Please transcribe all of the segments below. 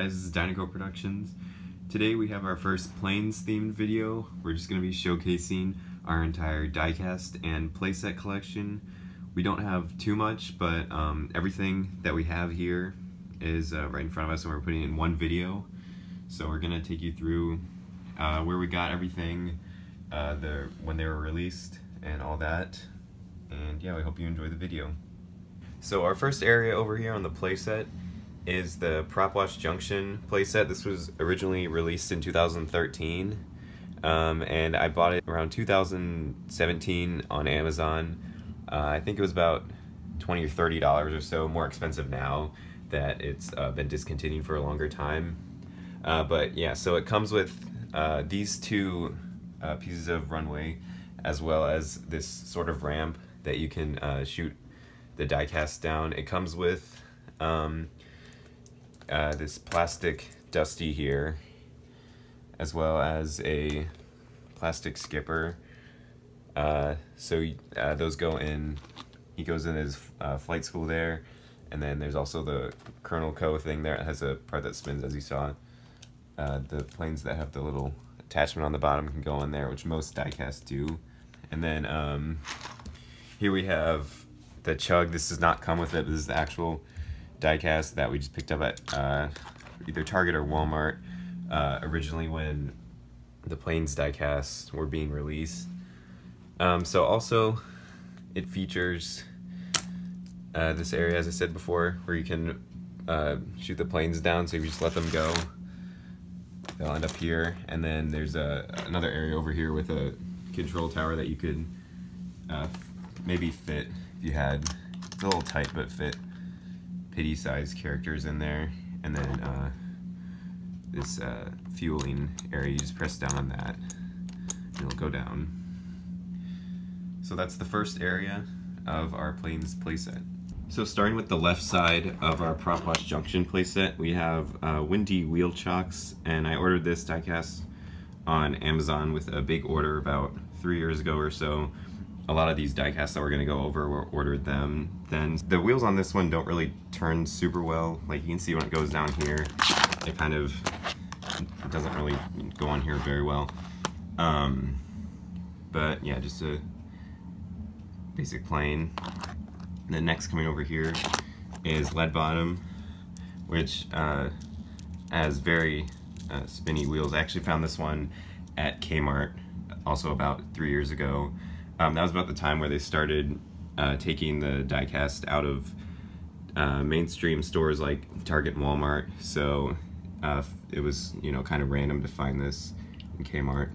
Guys, this is Dinoco Productions. Today we have our first planes themed video. We're just going to be showcasing our entire diecast and playset collection. We don't have too much, but um, everything that we have here is uh, right in front of us and we're putting in one video. So we're going to take you through uh, where we got everything, uh, the when they were released, and all that. And yeah, we hope you enjoy the video. So our first area over here on the playset is the Prop Wash Junction playset. This was originally released in 2013, um, and I bought it around 2017 on Amazon. Uh, I think it was about 20 or 30 dollars or so more expensive now that it's uh, been discontinued for a longer time. Uh, but yeah, so it comes with uh, these two uh, pieces of runway as well as this sort of ramp that you can uh, shoot the diecast down. It comes with um, uh, this plastic dusty here, as well as a plastic skipper. Uh, so uh, those go in, he goes in his uh, flight school there, and then there's also the Colonel Co thing there. It has a part that spins as you saw. Uh, the planes that have the little attachment on the bottom can go in there, which most diecasts do. And then um, here we have the Chug. This does not come with it. This is the actual diecast that we just picked up at uh, either Target or Walmart uh, originally when the Planes diecast were being released. Um, so also it features uh, this area, as I said before, where you can uh, shoot the planes down. So if you just let them go, they'll end up here. And then there's a, another area over here with a control tower that you could uh, maybe fit if you had, it's a little tight, but fit pity sized characters in there. And then uh, this uh, fueling area, you just press down on that and it'll go down. So that's the first area of our planes playset. So starting with the left side of our Prop Wash Junction playset, we have uh, Windy Wheel Chocks, and I ordered this diecast on Amazon with a big order about three years ago or so a lot of these diecasts that we're to go over were ordered them then. The wheels on this one don't really turn super well. Like you can see when it goes down here, it kind of doesn't really go on here very well. Um, but yeah, just a basic plane. The next coming over here is Leadbottom, which uh, has very uh, spinny wheels. I actually found this one at Kmart also about three years ago. Um, that was about the time where they started uh, taking the diecast out of uh, mainstream stores like Target and Walmart. So uh, it was, you know, kind of random to find this in Kmart.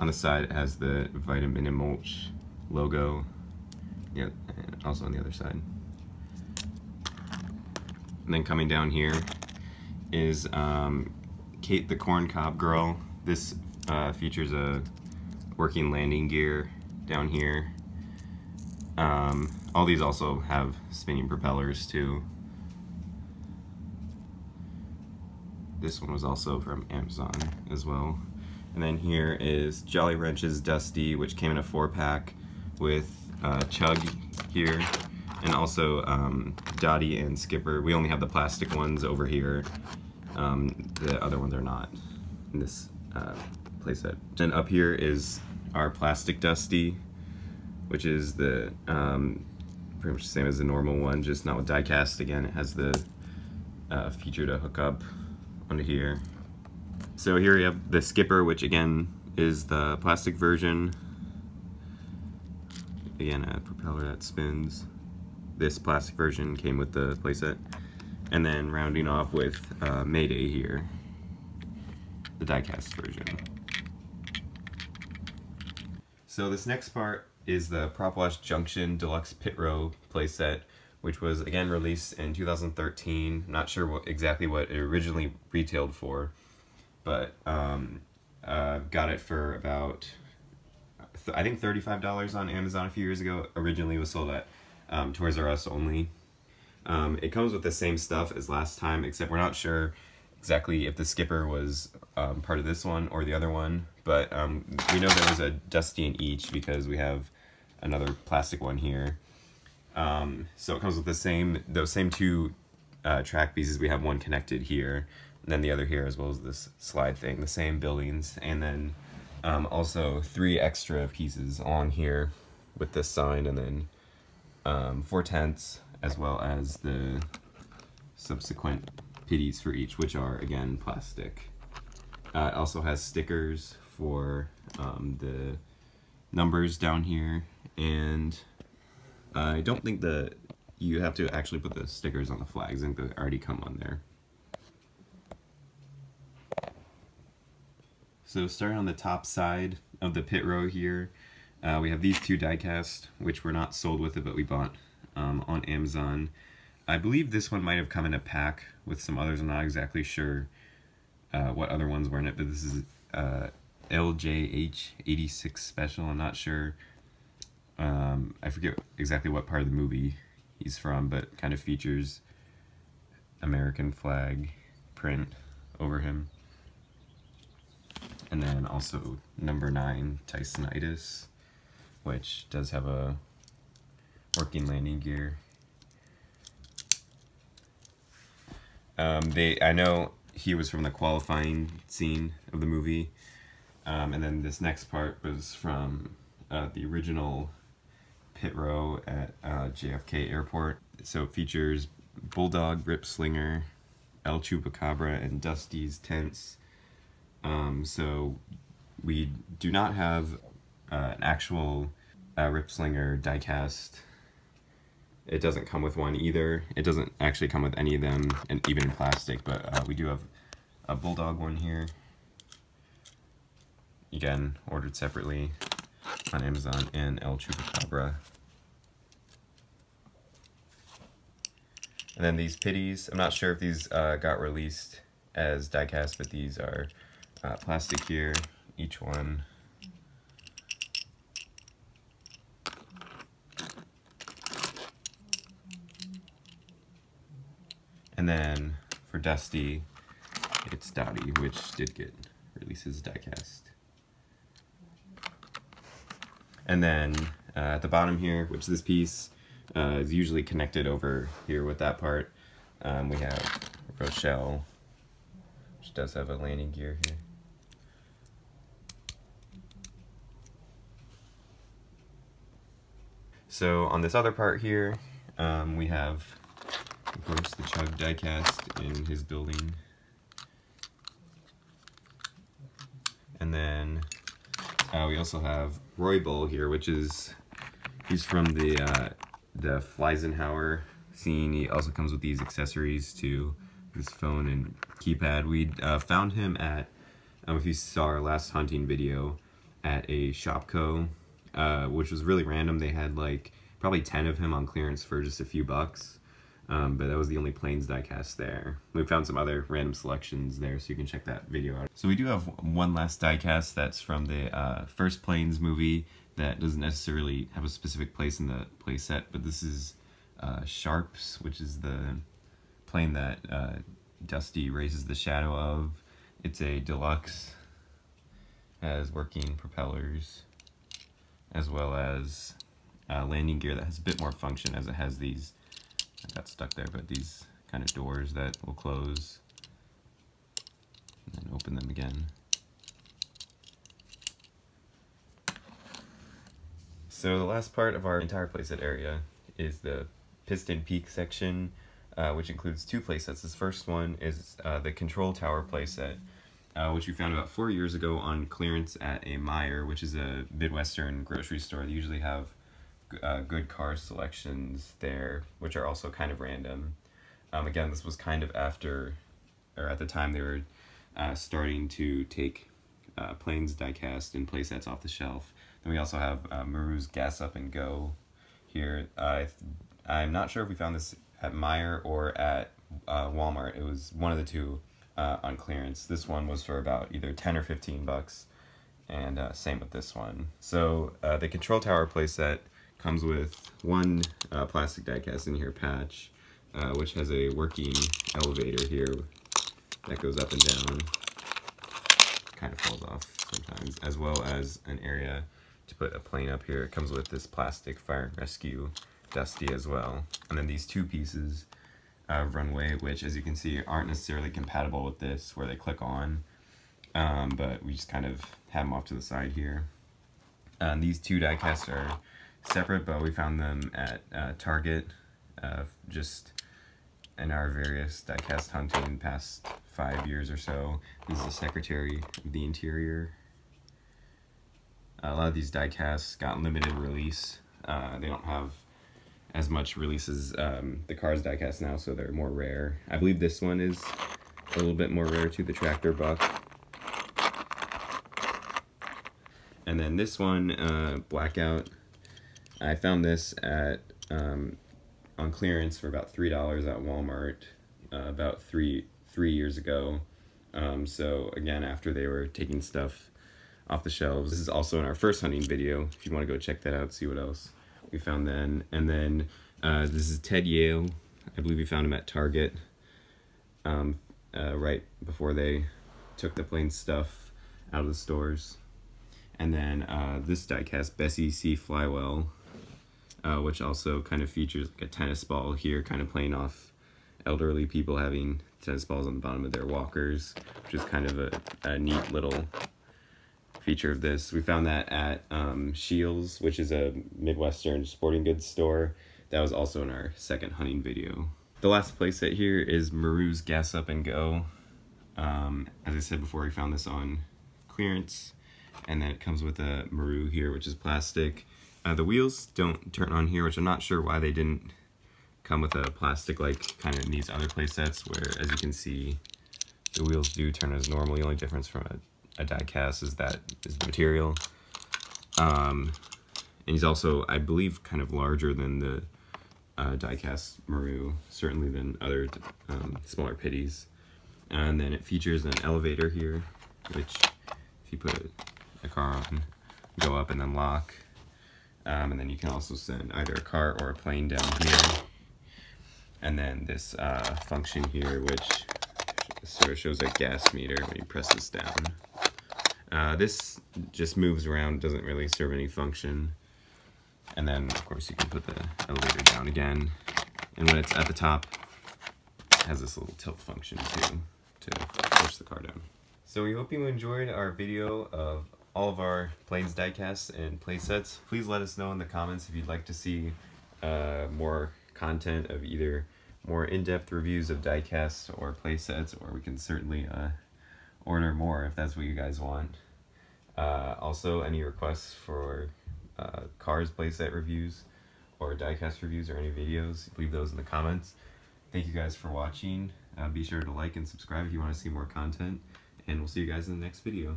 On the side, it has the Vitaminamulch logo. Yeah, also on the other side. And then coming down here is um, Kate the Corn Cob Girl. This uh, features a working landing gear down here. Um, all these also have spinning propellers too. This one was also from Amazon as well. And then here is Jolly Wrenches Dusty, which came in a four pack with uh, Chug here, and also um, Dottie and Skipper. We only have the plastic ones over here. Um, the other ones are not in this uh, playset. And up here is our plastic dusty, which is the um, pretty much the same as the normal one, just not with die cast. Again, it has the uh, feature to hook up onto here. So here we have the skipper, which again is the plastic version. Again, a propeller that spins. This plastic version came with the playset. And then rounding off with uh, Mayday here, the diecast version. So this next part is the Prop Wash Junction Deluxe Pit Row playset, which was again released in 2013. I'm Not sure what, exactly what it originally retailed for, but um, uh, got it for about I think $35 on Amazon a few years ago. Originally was sold at um, Toys R Us only. Um, it comes with the same stuff as last time, except we're not sure exactly if the skipper was um, part of this one or the other one, but um, we know there was a Dusty in each because we have another plastic one here. Um, so it comes with the same, those same two uh, track pieces. We have one connected here, and then the other here, as well as this slide thing, the same buildings, and then um, also three extra pieces on here with this sign, and then um, four tents, as well as the subsequent pitties for each, which are again plastic. Uh, it also has stickers for um, the numbers down here, and I don't think that you have to actually put the stickers on the flags. I think they already come on there. So starting on the top side of the pit row here, uh, we have these two diecast, which were not sold with it, but we bought um, on Amazon. I believe this one might have come in a pack with some others. I'm not exactly sure uh, what other ones were in it, but this is uh, LJH86 special. I'm not sure. Um, I forget exactly what part of the movie he's from, but kind of features American flag print over him. And then also number nine, Tysonitis, which does have a working landing gear. Um, they, I know he was from the qualifying scene of the movie, um, and then this next part was from uh, the original pit row at uh, JFK Airport. So it features Bulldog, Ripslinger, El Chupacabra, and Dusty's tents. Um, so we do not have uh, an actual uh, Ripslinger diecast. It doesn't come with one either. It doesn't actually come with any of them, and even in plastic, but uh, we do have a Bulldog one here. Again, ordered separately on Amazon and El Chupacabra. And then these pitties, I'm not sure if these uh, got released as diecast, but these are uh, plastic here, each one. And then for Dusty, it's Dottie, which did get releases diecast. And then uh, at the bottom here, which this piece uh, is usually connected over here with that part, um, we have Rochelle, which does have a landing gear here. So on this other part here, um, we have, course, the Chug diecast in his building. And then uh, we also have Roybal here, which is, he's from the, uh, the Fleisenhauer scene. He also comes with these accessories to his phone and keypad. We uh, found him at, um, if you saw our last hunting video, at a Shopko uh, which was really random. They had like probably 10 of him on clearance for just a few bucks. Um, but that was the only planes diecast there. We found some other random selections there, so you can check that video out. So we do have one last diecast that's from the uh, first Planes movie that doesn't necessarily have a specific place in the playset, but this is uh, Sharps, which is the plane that uh, Dusty raises the shadow of. It's a deluxe, has working propellers, as well as uh, landing gear that has a bit more function as it has these, got stuck there, but these kind of doors that will close and then open them again. So the last part of our entire playset area is the piston peak section, uh, which includes two playsets. This first one is uh, the control tower playset, uh, which we found about four years ago on clearance at a Meijer, which is a Midwestern grocery store. They usually have uh, good car selections there, which are also kind of random. Um, again, this was kind of after, or at the time they were uh, starting to take uh, planes diecast and playsets off the shelf. Then we also have uh, Maru's Gas Up and Go here. I'm not sure if we found this at Meijer or at uh, Walmart. It was one of the two uh, on clearance. This one was for about either 10 or 15 bucks, and uh, same with this one. So uh, the control tower playset comes with one uh, plastic diecast in here patch, uh, which has a working elevator here that goes up and down, kind of falls off sometimes, as well as an area to put a plane up here. It comes with this plastic fire and rescue Dusty as well. And then these two pieces uh, runway, which as you can see aren't necessarily compatible with this where they click on, um, but we just kind of have them off to the side here. And these two diecasts are separate, but we found them at uh, Target uh, just in our various diecast hunting past five years or so. This is the Secretary of the Interior. A lot of these diecasts got limited release. Uh, they don't have as much release as um, the Cars diecast now, so they're more rare. I believe this one is a little bit more rare to the Tractor Buck. And then this one, uh, Blackout, I found this at um, on clearance for about three dollars at Walmart uh, about three three years ago. Um, so again, after they were taking stuff off the shelves, this is also in our first hunting video. If you want to go check that out, see what else we found then. And then uh, this is Ted Yale. I believe we found him at Target um, uh, right before they took the plane stuff out of the stores. And then uh, this diecast, Bessie C. Flywell, uh, which also kind of features like a tennis ball here, kind of playing off elderly people having tennis balls on the bottom of their walkers, which is kind of a, a neat little feature of this. We found that at um, Scheels, which is a Midwestern sporting goods store. That was also in our second hunting video. The last playset here is Maru's Gas Up and Go. Um, as I said before, we found this on clearance. And then it comes with a Meru here, which is plastic. Uh, the wheels don't turn on here, which I'm not sure why they didn't come with a plastic like kind of in these other playsets where as you can see the wheels do turn as normal. The only difference from a, a die cast is that is the material. Um, and he's also, I believe, kind of larger than the uh, diecast Maru, certainly than other um, smaller pitties. And then it features an elevator here, which if you put a car on, go up and then lock. Um, and then you can also send either a car or a plane down here. And then this uh, function here, which sort of shows a gas meter when you press this down. Uh, this just moves around, doesn't really serve any function. And then, of course, you can put the elevator down again. And when it's at the top, it has this little tilt function too, to push the car down. So we hope you enjoyed our video of all of our Planes diecasts and playsets. Please let us know in the comments if you'd like to see uh, more content of either more in-depth reviews of diecasts or playsets, or we can certainly uh, order more if that's what you guys want. Uh, also, any requests for uh, cars playset reviews or diecast reviews or any videos, leave those in the comments. Thank you guys for watching. Uh, be sure to like and subscribe if you want to see more content, and we'll see you guys in the next video.